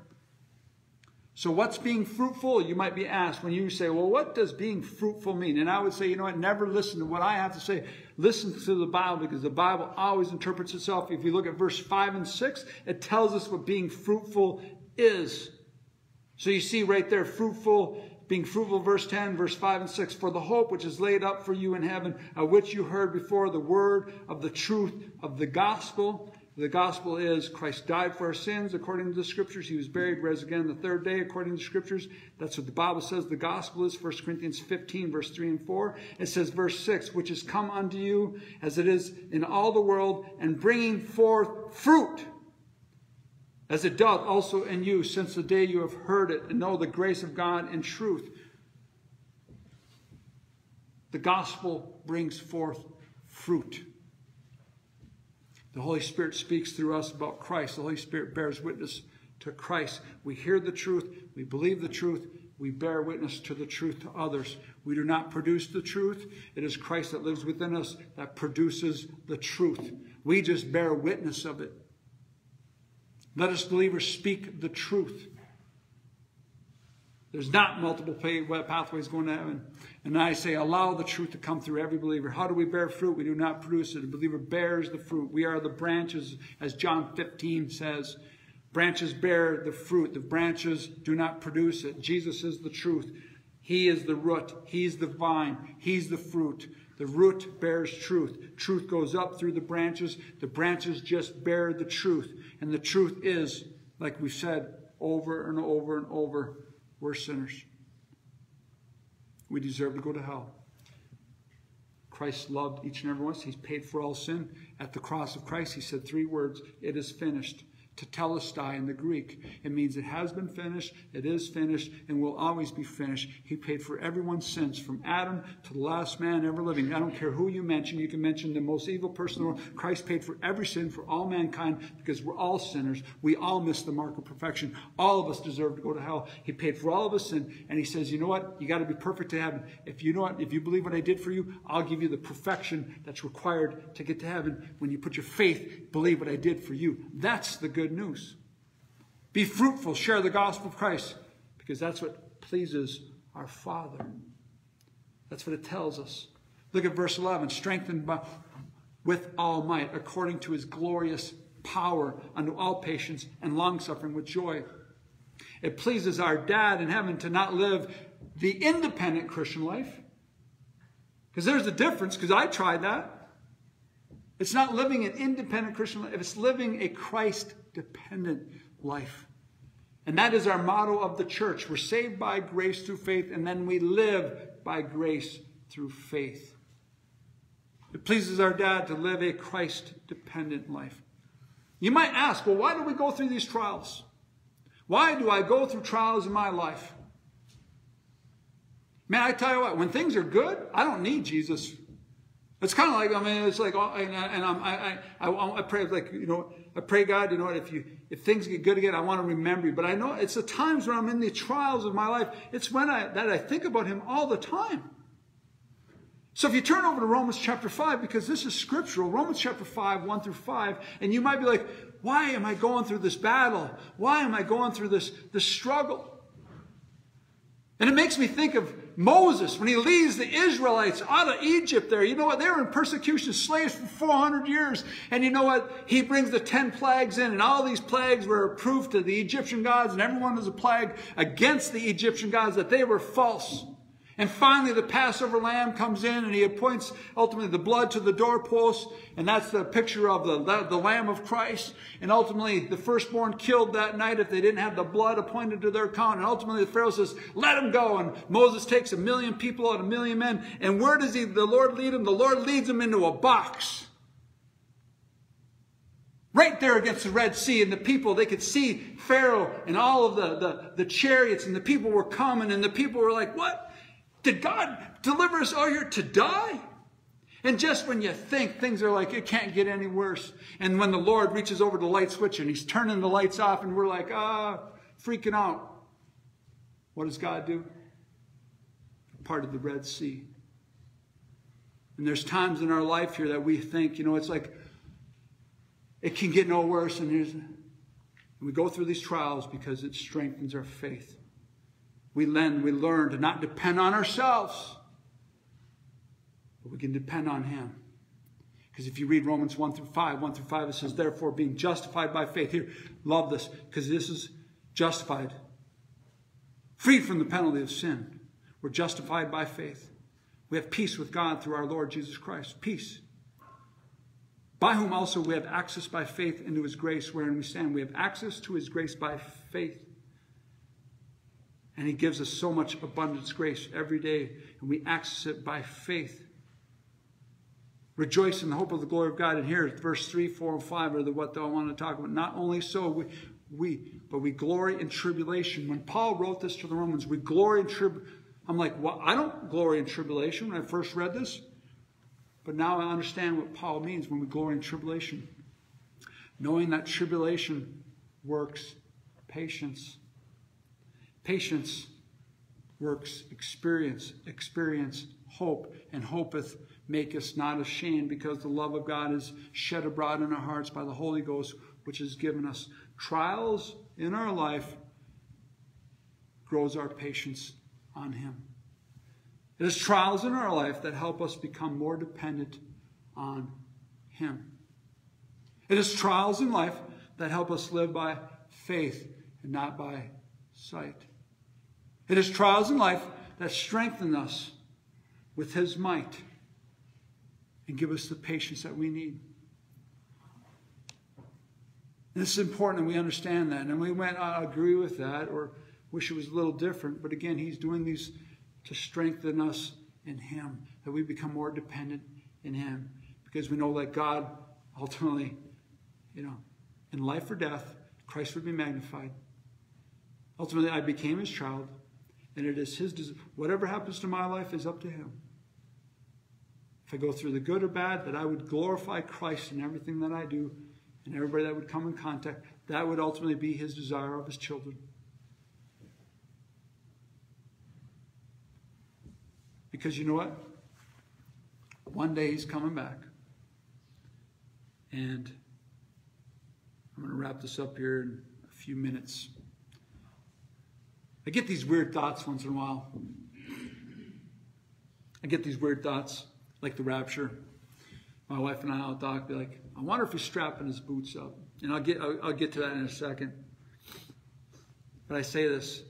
So, what's being fruitful? You might be asked when you say, Well, what does being fruitful mean? And I would say, You know what? Never listen to what I have to say. Listen to the Bible because the Bible always interprets itself. If you look at verse 5 and 6, it tells us what being fruitful is. So, you see right there, fruitful being fruitful, verse 10, verse 5 and 6, for the hope which is laid up for you in heaven, of which you heard before the word of the truth of the gospel. The gospel is Christ died for our sins according to the scriptures. He was buried, rose again the third day according to the scriptures. That's what the Bible says the gospel is. 1 Corinthians 15, verse 3 and 4. It says, verse 6, which has come unto you as it is in all the world and bringing forth fruit as it doth also in you since the day you have heard it and know the grace of God in truth. The gospel brings forth fruit. The Holy Spirit speaks through us about Christ. The Holy Spirit bears witness to Christ. We hear the truth, we believe the truth, we bear witness to the truth to others. We do not produce the truth. It is Christ that lives within us that produces the truth. We just bear witness of it. Let us believers speak the truth. There's not multiple pathways going to heaven. And I say, allow the truth to come through every believer. How do we bear fruit? We do not produce it. The believer bears the fruit. We are the branches, as John 15 says. Branches bear the fruit. The branches do not produce it. Jesus is the truth. He is the root. He's the vine. He's the fruit. The root bears truth. Truth goes up through the branches. The branches just bear the truth. And the truth is, like we've said over and over and over, we're sinners. We deserve to go to hell. Christ loved each and every one of us. He's paid for all sin. At the cross of Christ, he said three words It is finished tetelestai in the Greek. It means it has been finished, it is finished, and will always be finished. He paid for everyone's sins, from Adam to the last man ever living. I don't care who you mention. You can mention the most evil person in the world. Christ paid for every sin for all mankind because we're all sinners. We all miss the mark of perfection. All of us deserve to go to hell. He paid for all of us sin, and he says, you know what? You got to be perfect to heaven. If you know what? If you believe what I did for you, I'll give you the perfection that's required to get to heaven when you put your faith, believe what I did for you. That's the good good news. Be fruitful, share the gospel of Christ, because that's what pleases our Father. That's what it tells us. Look at verse 11 strengthened by, with all might, according to his glorious power, unto all patience and long suffering with joy. It pleases our dad in heaven to not live the independent Christian life. Because there's a difference, because I tried that. It's not living an independent Christian life, it's living a Christ dependent life. And that is our motto of the church. We're saved by grace through faith, and then we live by grace through faith. It pleases our dad to live a Christ dependent life. You might ask, well, why do we go through these trials? Why do I go through trials in my life? Man, I tell you what, when things are good, I don't need Jesus. It's kind of like, I mean, it's like, oh, and, I'm, I, I, I pray, like, you know, I pray God, you know what, if you if things get good again, I want to remember you. But I know it's the times when I'm in the trials of my life, it's when I that I think about him all the time. So if you turn over to Romans chapter 5, because this is scriptural, Romans chapter 5, 1 through 5, and you might be like, why am I going through this battle? Why am I going through this, this struggle? And it makes me think of Moses when he leads the Israelites out of Egypt there. You know what? They were in persecution, slaves for 400 years. And you know what? He brings the 10 plagues in, and all these plagues were proof to the Egyptian gods, and everyone was a plague against the Egyptian gods that they were false. And finally, the Passover lamb comes in and he appoints ultimately the blood to the doorpost. And that's the picture of the, the, Lamb of Christ. And ultimately, the firstborn killed that night if they didn't have the blood appointed to their account. And ultimately, the Pharaoh says, let them go. And Moses takes a million people out, a million men. And where does he, the Lord lead him? The Lord leads him into a box. Right there against the Red Sea, and the people, they could see Pharaoh and all of the, the, the chariots, and the people were coming, and the people were like, What? Did God deliver us all here to die? And just when you think things are like, it can't get any worse. And when the Lord reaches over the light switch and he's turning the lights off and we're like, ah, freaking out. What does God do? Part of the Red Sea. And there's times in our life here that we think, you know, it's like, it can get no worse. And, and we go through these trials because it strengthens our faith. We learn, we learn to not depend on ourselves, but we can depend on Him. Because if you read Romans 1 through 5, 1 through 5, it says, Therefore, being justified by faith. Here, love this, because this is justified. Freed from the penalty of sin. We're justified by faith. We have peace with God through our Lord Jesus Christ. Peace. By whom also we have access by faith into his grace wherein we stand. We have access to his grace by faith. And He gives us so much abundance grace every day, and we access it by faith. Rejoice in the hope of the glory of God. And here, verse 3, 4, and 5 are the, what I want to talk about. Not only so, we, we but we glory in tribulation. When Paul wrote this to the Romans, we glory in tribulation. I'm like, well, I don't glory in tribulation when I first read this. But now I understand what Paul means when we glory in tribulation. Knowing that tribulation works patience. Patience works experience, experience hope, and hopeth make us not ashamed, because the love of God is shed abroad in our hearts by the Holy Ghost, which has given us trials in our life, grows our patience on Him. It is trials in our life that help us become more dependent on Him. It is trials in life that help us live by faith and not by sight. It is trials in life that strengthen us with His might and give us the patience that we need. And is important that we understand that. And we might not agree with that or wish it was a little different. But again, He's doing these to strengthen us in Him, that we become more dependent in Him. Because we know that God ultimately, you know, in life or death, Christ would be magnified. Ultimately, I became His child. And it is His, whatever happens to my life is up to Him. If I go through the good or bad, that I would glorify Christ in everything that I do and everybody that would come in contact. That would ultimately be His desire of His children. Because you know what? One day He's coming back. And I'm going to wrap this up here in a few minutes. I get these weird thoughts once in a while. I get these weird thoughts, like the rapture. My wife and I will talk, be like, I wonder if he's strapping his boots up. And I'll get, I'll, I'll get to that in a second. But I say this,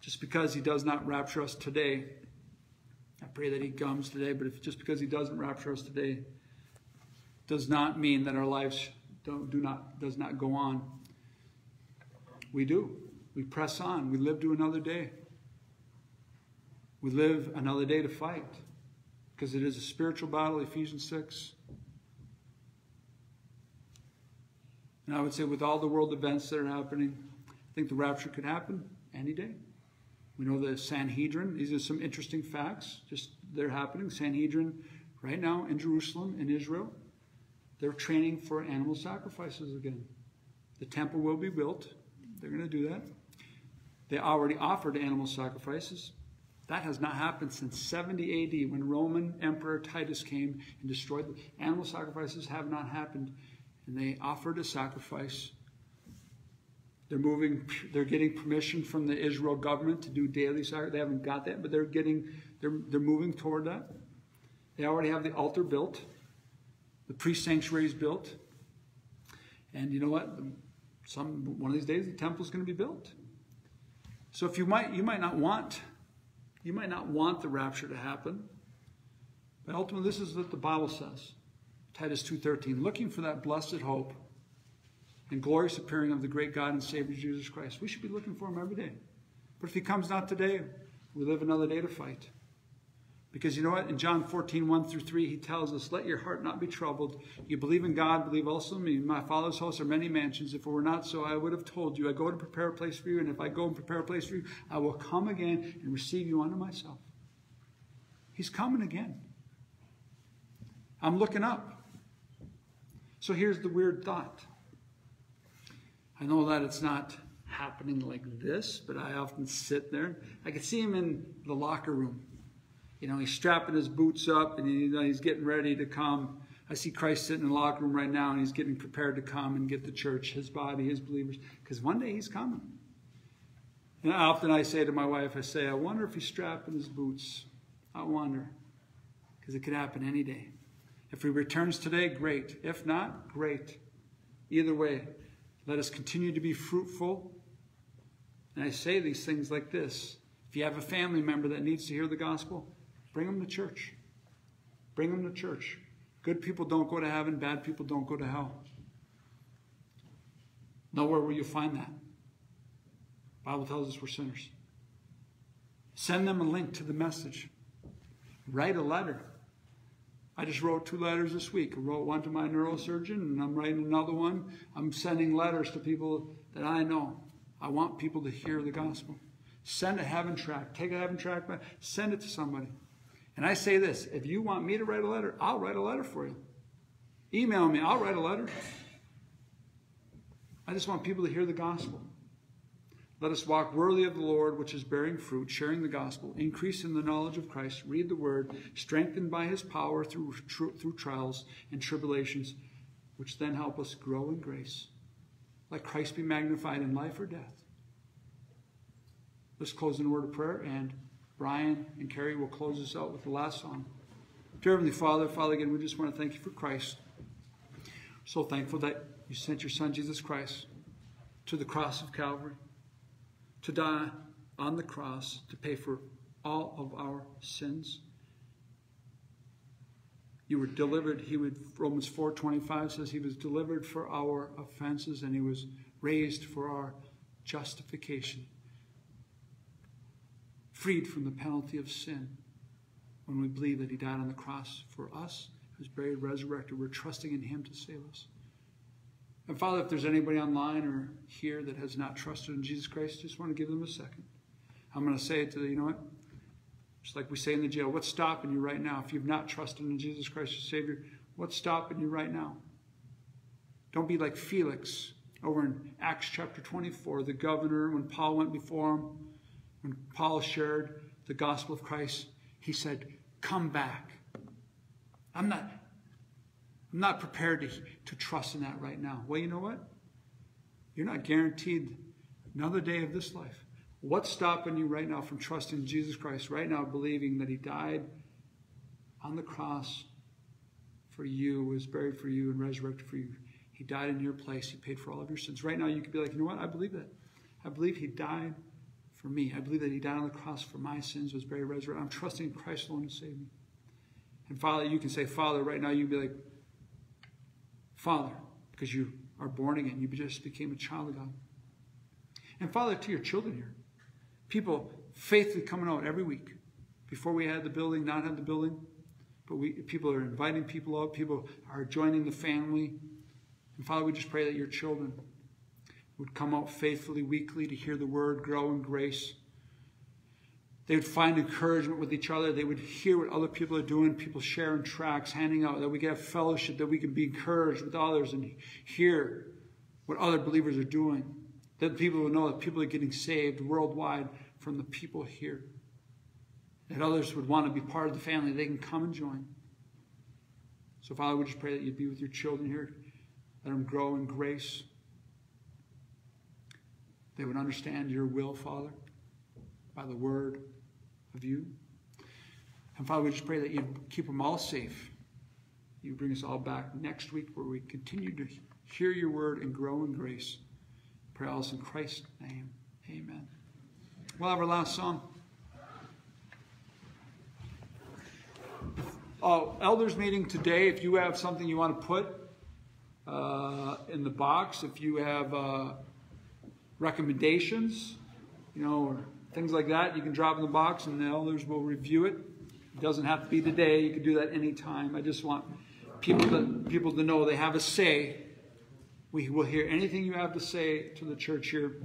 just because he does not rapture us today, I pray that he comes today, but if just because he doesn't rapture us today, does not mean that our lives don't, do not, does not go on. We do. We press on. We live to another day. We live another day to fight because it is a spiritual battle, Ephesians 6. And I would say, with all the world events that are happening, I think the rapture could happen any day. We know the Sanhedrin, these are some interesting facts, just they're happening. Sanhedrin, right now in Jerusalem, in Israel, they're training for animal sacrifices again. The temple will be built, they're going to do that. They already offered animal sacrifices. That has not happened since 70 AD when Roman Emperor Titus came and destroyed the animal sacrifices have not happened and they offered a sacrifice. They're moving they're getting permission from the Israel government to do daily sacrifice. They haven't got that, but they're getting they're they're moving toward that. They already have the altar built. The priest sanctuary is built. And you know what? Some one of these days the temple is going to be built. So if you might you might not want you might not want the rapture to happen, but ultimately this is what the Bible says. Titus 2.13, looking for that blessed hope and glorious appearing of the great God and Savior Jesus Christ. We should be looking for him every day. But if he comes not today, we live another day to fight. Because you know what? In John 14, 1 through 3, he tells us, Let your heart not be troubled. You believe in God, believe also in me. My Father's house are many mansions. If it were not so, I would have told you. I go to prepare a place for you, and if I go and prepare a place for you, I will come again and receive you unto myself. He's coming again. I'm looking up. So here's the weird thought. I know that it's not happening like this, but I often sit there. I can see him in the locker room you know, he's strapping his boots up and he, he's getting ready to come. I see Christ sitting in the locker room right now and he's getting prepared to come and get the church, his body, his believers, because one day he's coming. And often I say to my wife, I say, I wonder if he's strapping his boots. I wonder, because it could happen any day. If he returns today, great. If not, great. Either way, let us continue to be fruitful. And I say these things like this. If you have a family member that needs to hear the gospel, Bring them to church. Bring them to church. Good people don't go to heaven, bad people don't go to hell. Nowhere will you find that. The Bible tells us we're sinners. Send them a link to the message. Write a letter. I just wrote two letters this week. I wrote one to my neurosurgeon, and I'm writing another one. I'm sending letters to people that I know. I want people to hear the gospel. Send a heaven track. Take a heaven track, send it to somebody. And I say this if you want me to write a letter, I'll write a letter for you. Email me, I'll write a letter. I just want people to hear the gospel. Let us walk worthy of the Lord, which is bearing fruit, sharing the gospel, increase in the knowledge of Christ, read the word, strengthened by his power through, through trials and tribulations, which then help us grow in grace. Let Christ be magnified in life or death. Let's close in a word of prayer and Brian and Carrie will close us out with the last song. Dear Heavenly Father, Father, again, we just want to thank you for Christ. So thankful that you sent your Son, Jesus Christ, to the cross of Calvary, to die on the cross to pay for all of our sins. You were delivered, he would Romans 4:25 says he was delivered for our offenses and he was raised for our justification freed from the penalty of sin. When we believe that he died on the cross for us, he was buried, resurrected, we're trusting in him to save us. And Father, if there's anybody online or here that has not trusted in Jesus Christ, just want to give them a second. I'm going to say it to the, you know what? Just like we say in the jail, what's stopping you right now? If you've not trusted in Jesus Christ as Savior, what's stopping you right now? Don't be like Felix over in Acts chapter 24, the governor, when Paul went before him when Paul shared the gospel of Christ, he said, Come back. I'm not, I'm not prepared to, to trust in that right now. Well, you know what? You're not guaranteed another day of this life. What's stopping you right now from trusting Jesus Christ, right now believing that he died on the cross for you, was buried for you, and resurrected for you? He died in your place. He paid for all of your sins. Right now, you could be like, you know what? I believe that. I believe he died for me. I believe that he died on the cross for my sins, was buried, resurrected. I'm trusting Christ alone to save me. And Father, you can say, Father, right now you can be like, Father, because you are born again. You just became a child of God. And Father, to your children here, people faithfully coming out every week. Before we had the building, not had the building, but we people are inviting people out. People are joining the family. And Father, we just pray that your children would come out faithfully weekly to hear the word, grow in grace. They would find encouragement with each other. They would hear what other people are doing, people sharing tracts, handing out, that we have fellowship, that we can be encouraged with others and hear what other believers are doing. That people will know that people are getting saved worldwide from the people here. that others would want to be part of the family, they can come and join. So, Father, we just pray that you'd be with your children here. Let them grow in grace. They would understand your will, Father, by the word of you. And Father, we just pray that you'd keep them all safe. You bring us all back next week where we continue to hear your word and grow in grace. Pray all in Christ's name. Amen. We'll have our last song. Uh, elders meeting today. If you have something you want to put uh, in the box, if you have uh, recommendations, you know, or things like that, you can drop in the box and the elders will review it. It doesn't have to be today. You can do that anytime. I just want people to, people to know they have a say. We will hear anything you have to say to the church here.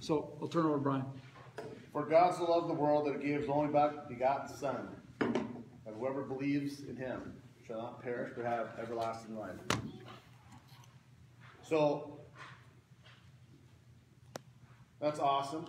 So I'll turn over Brian. For God so loved the world that he gave his only begotten Son, that whoever believes in him shall not perish but have everlasting life. So, that's awesome.